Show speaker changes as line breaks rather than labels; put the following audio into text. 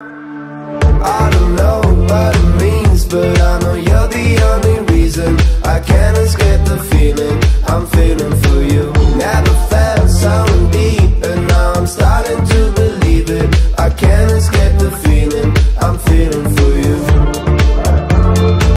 I don't know what it means, but I know you're the only reason. I can't escape the feeling I'm feeling for you. Never felt so deep, and now I'm starting to believe